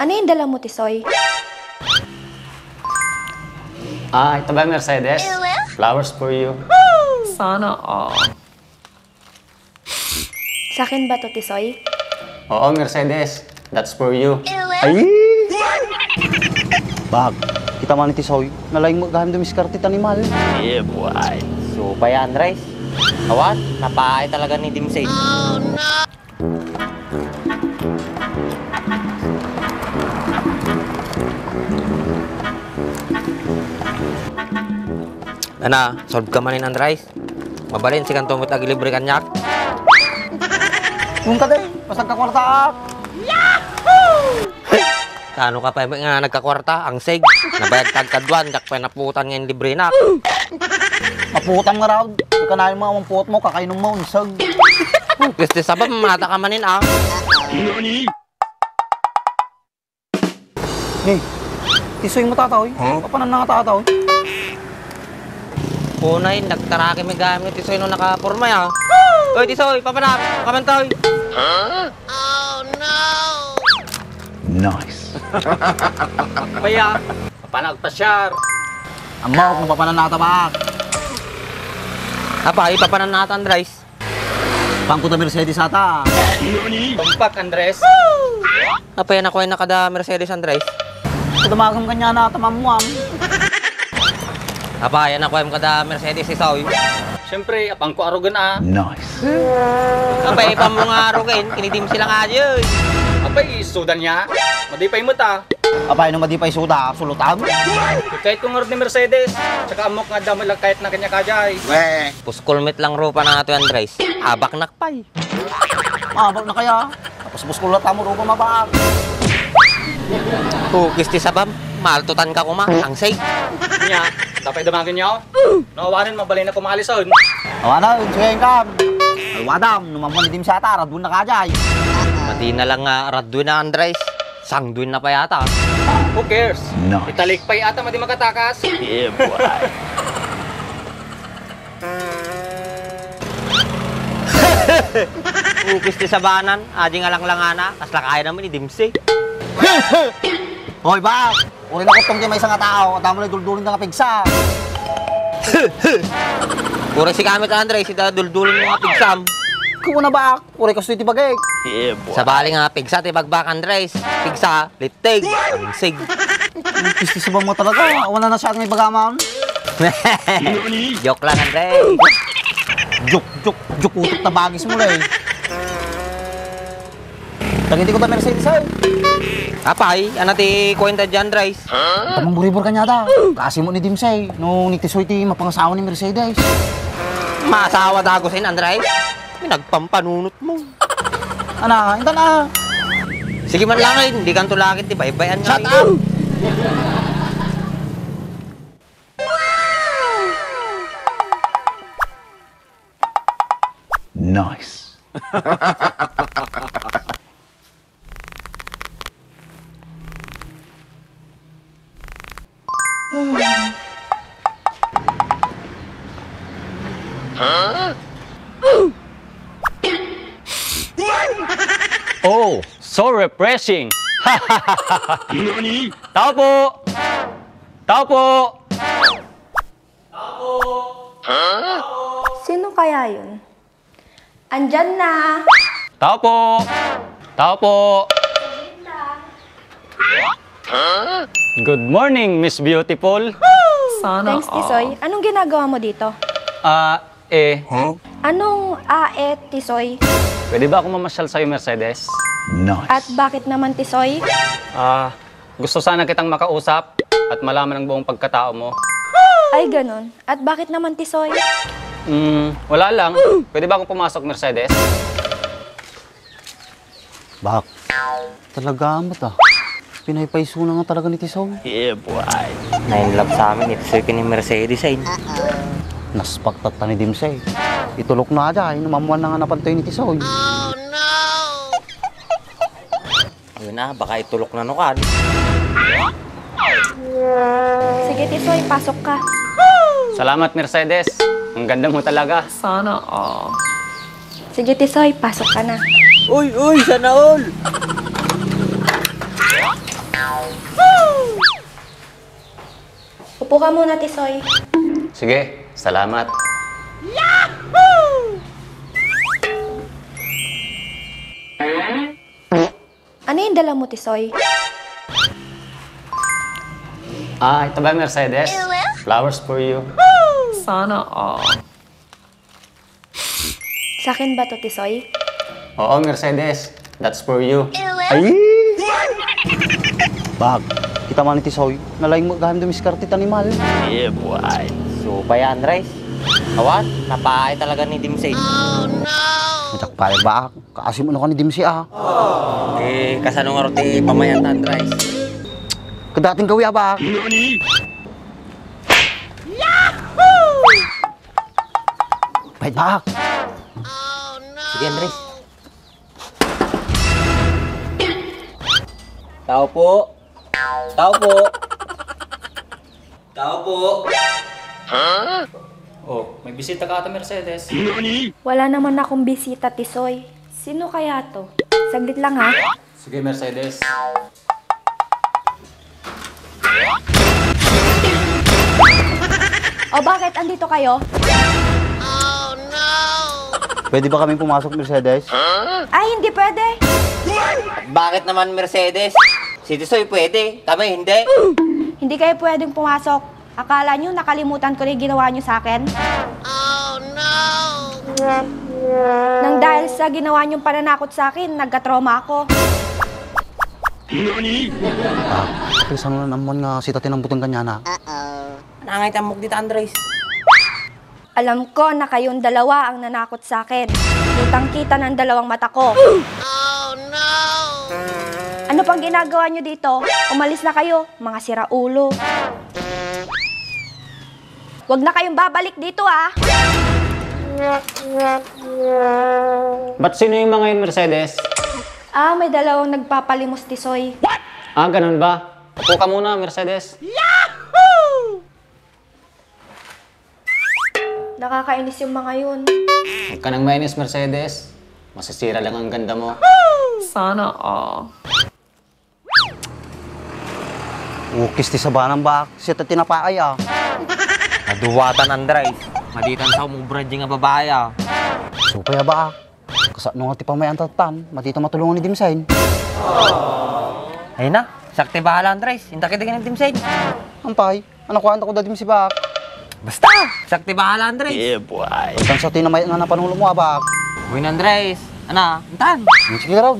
Ano yung dala mo, Tisoy? Ah, ito ba Mercedes? Flowers for you. Sana all. Sa akin ba to, Tisoy? Oo, Mercedes. That's for you. Ay! Bag, kita man ni Tisoy, nalaing mo gaham dumiskarte animal. Yeah, boy. So, pa yan, Andres. Awan, napaay talaga ni Dimsay. Ana, solve ka manin Andres. Mabalin si kanto mo tagilibre kanyak. Kung ka day, pasag ka kwarta. Kano ka pa nga nagkakwarta, ang seg. Nabayag tagkadwan, dak pa naputan nga yung libre na. Maputang nga raw. Kanayin mga mamput mo, kakainom mo, unsag. Kristi sabab, mata ka manin ah. Hey, Tisoy mo tataw, eh. Papanan na nga tataw. Punay, nagtaraki may gamit. Tisoy no nakapurma ya. Oy, Tisoy, papanak, kamantoy. Nice. Paya, panagpasyar. Ang mawak mo papanan na tabak. Apa, ipapanan natin, Andres. Pangkuta Mercedes ata. Tumpak, Andres. Apa yan ako ay nakada Mercedes, Andres. Kadamagam kanya na tamamuam. Apa, yan ako ay kada Mercedes, Tisoy. Siyempre, apang ko arugan ah. Nice. Apa, ipa mo nga arugin, kinidim sila nga dyan. Apay, sudan niya. Madipay mo ta. Apay nung madipay suda, sulutam. Kahit kung ni Mercedes, tsaka amok nga damo lang kahit na kanya kajay. Weh. Puskulmit lang rupa na ito, Andres. Habak nakpay. Mabag na kaya. Tapos buskulat tamo ro mabak. Kukis ti sabam, maltutan ka kuma, ang say. Niya, dapat damagin niya oh. Nawawanin, mabalay na pumalison. Awana, unsuyen kam. Ay wadam, numamon dim sa ata, radun na kajay. Mati na lang nga raddoy na, Andres. Sangduin na pa yata. Who cares? Nice. Italik pa ata madi makatakas. Yeah, boy. Kukis ti sabanan, adi nga lang langana, kas lakay naman ni Dimsey. Hoy ba? Uri na kutong may isang tao, at mo na duldulin na kapigsa. Puro si Kamit Andres, si duldulin mga pigsam. Kumo na ba? Uri ka suiti bagay. Yeah, boy. Sa bali nga pigsa, ti bagbak Andres. Pigsa, litig, sig. Pisti sa ba mo talaga? Wala na siya may bagaman. Joke lang, Andres. Juk, juk, juk utok na bagis mo eh. Tagindi ko ta Mercedes ay. Apay, ano ti kwenta dyan, Andres? Tamang buribor kanya da. Kasi mo ni Dimsay, nung nitisoy ti mapangasawa ni Mercedes. Masawa dagosin, Andres. May nagpampanunot mo. Ana, inta na. Sige man lang, hindi kang tulakit, di baybayan nga. Shut up! Nice. Oh, so refreshing. Tao po! Tao po! Sino kaya yun? Andyan na! Tao po! Tao po! Good morning, Miss Beautiful. Sana Thanks, Tisoy. Anong ginagawa mo dito? Ah, eh, Anong ae, Tisoy? pwede ba ako mamasyal sa'yo, Mercedes? At Nice. bakit naman, Tisoy? Ah, gusto sana kitang makausap at malaman ang buong pagkatao mo. Ay, ganun. At bakit naman, Tisoy? Hmm, wala lang. Pwede ba akong pumasok, Mercedes? Bak. Talaga amat ah. Pinaypayso na nga talaga ni Tisoy. Yeah, boy. Nine love sa amin, ito sa'yo ni Mercedes, eh. Naspagtat pa ni Dimsay. Itulok na dyan, namamuan na nga napantoy ni Tisoy. Ayun na, baka itulok na nukan. Sige, Tisoy, pasok ka. Salamat, Mercedes. Ang ganda mo talaga. Sana all. Sige, Tisoy, pasok ka na. Uy, uy, sana all! Upo ka muna, Tisoy. Sige, salamat. Ano yung dala mo, Tisoy? Ah, ito ba Mercedes? Flowers for you. Sana all. Sa akin ba to, Tisoy? Oo, Mercedes. That's for you. Ay! Bag, kita man ni Tisoy, nalaing mo gaham dumiskarte tanimal. Yeah, boy. So, pa yan, Andres. Awan, napaay talaga ni Dimsay. Matak pa ba? Kaasim ano ka ni Dimsi ah. Eh, kasano nga roti pamayan ta, Andres. Kadating gawi ah ba? Baik bak. Sige, Andres. Tao po. Tao po. Tao po. Oh, may bisita ka ata Mercedes. Wala naman akong bisita, Tisoy. Sino kaya to? Saglit lang, ha? Sige, Mercedes. O bakit andito kayo? Pwede ba kami pumasok Mercedes? Ay, hindi pwede. Bakit naman Mercedes? Si Tisoy pwede, kami hindi. Hindi kayo pwedeng pumasok. Akala nyo nakalimutan ko na yung ginawa nyo sa akin? Oh, no! Nang dahil sa ginawa nyong pananakot sa akin, nagka-trauma ako. Ah, saan na naman nga si tatin ang butong kanya na? Nangay tamok dito, Andres. Alam ko na kayong dalawa ang nanakot sa akin. Kitang-kita ng dalawang mata ko. No! Ano pang ginagawa nyo dito? Umalis na kayo, mga siraulo. Huwag na kayong babalik dito, ah! Ba't sino yung mga yun, Mercedes? Ah, may dalawang nagpapalimos, Tisoy. Ah, ganun ba? Upo ka muna, Mercedes. Nakakainis yung mga yun. Huwag ka nang mainis, Mercedes. Masisira lang ang ganda mo. Sana all. Ukis ti sa banang bak, si tatin napaay ah. Naduwatan, Andres. Maditan sa umubradji nga babae, ah. Supay ah ba? Kasa nung ti pamay antatan, matito matulungan ni Dimsain. Ayun na, sakti bahala, Andres. Hinta kita ng Dimsay. Ampay, ano ko ko da Dimsi bak? Basta, sakti bahala, Andres. Yeah, boy. Kan sa tinamay nga na panulo mo ah bak. Uy, Andres. Ana, intan. Sige raw,